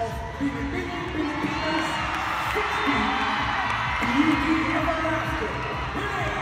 of Philippine Pilipinas 60, Yuki Everlasting.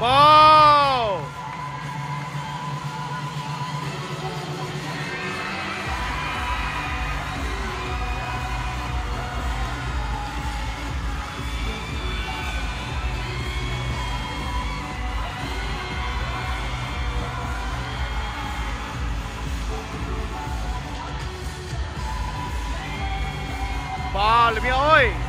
Wow! Ba, Lumia ơi!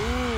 Ooh.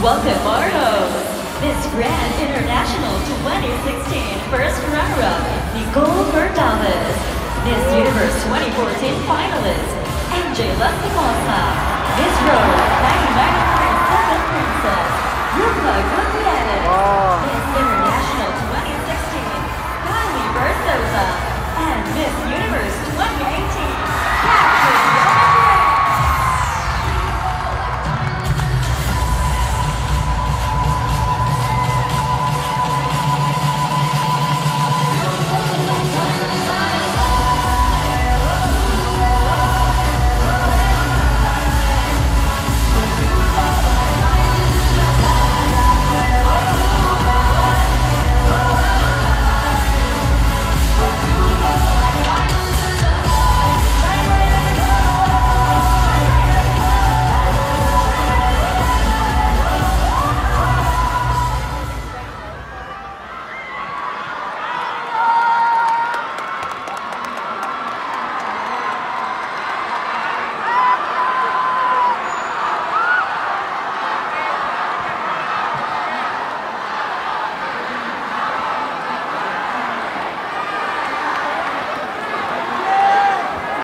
Welcome, Marlo. This Grand International 2016 first runner-up, Nicole Berdalis. Miss Universe 2014 finalist, Mj Simosa. Miss Rose, 99.7 Princess, Rupa Gutierrez. Wow. Miss International